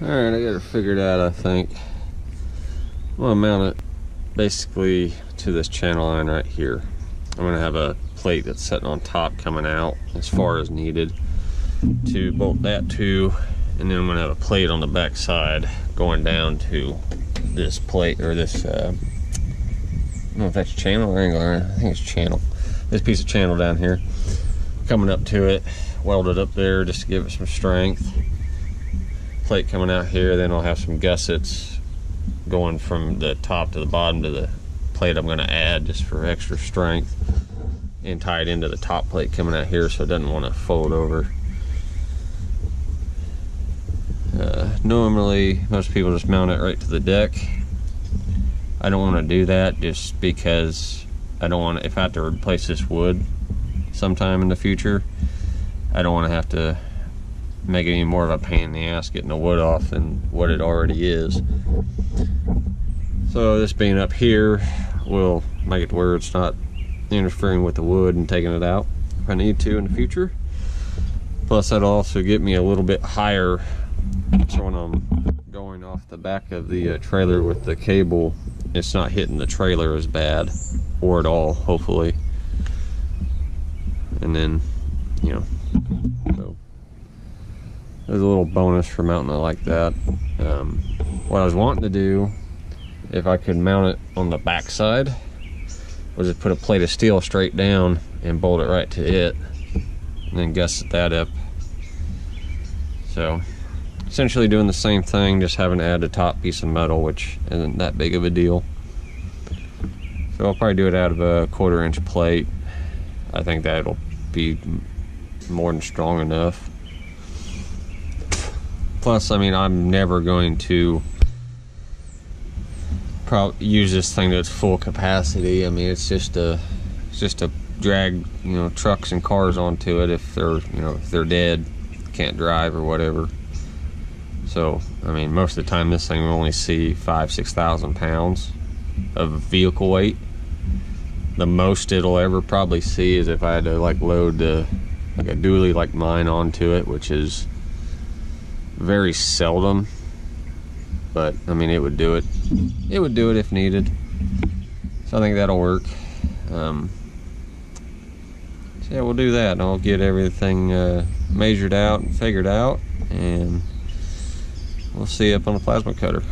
Alright, I got it figured out, I think. I'm gonna mount it basically to this channel line right here. I'm gonna have a plate that's sitting on top coming out as far as needed to bolt that to and then I'm gonna have a plate on the back side going down to this plate or this uh, I don't know if that's channel or angle I think it's channel this piece of channel down here coming up to it welded up there just to give it some strength plate coming out here then I'll have some gussets going from the top to the bottom to the plate I'm going to add just for extra strength and tie it into the top plate coming out here so it doesn't want to fold over. Uh, normally most people just mount it right to the deck. I don't want to do that just because I don't want to, if I have to replace this wood sometime in the future I don't want to have to make it any more of a pain in the ass getting the wood off than what it already is so this being up here will make it where it's not interfering with the wood and taking it out if I need to in the future plus that'll also get me a little bit higher so when I'm going off the back of the uh, trailer with the cable, it's not hitting the trailer as bad, or at all, hopefully. And then, you know, there's a little bonus for mounting it like that. Um, what I was wanting to do, if I could mount it on the back side, was just put a plate of steel straight down and bolt it right to it, and then gusset that up. So essentially doing the same thing, just having to add a top piece of metal, which isn't that big of a deal. So I'll probably do it out of a quarter inch plate. I think that'll be more than strong enough. Plus, I mean, I'm never going to probably use this thing to its full capacity. I mean, it's just a, it's just to drag, you know, trucks and cars onto it if they're, you know, if they're dead, can't drive or whatever. So, I mean, most of the time this thing will only see five, 6,000 pounds of vehicle weight. The most it'll ever probably see is if I had to like load the, like a dually like mine onto it, which is very seldom but I mean it would do it. It would do it if needed. So I think that'll work. Um, so yeah we'll do that. And I'll get everything uh, measured out and figured out and we'll see up on the plasma cutter.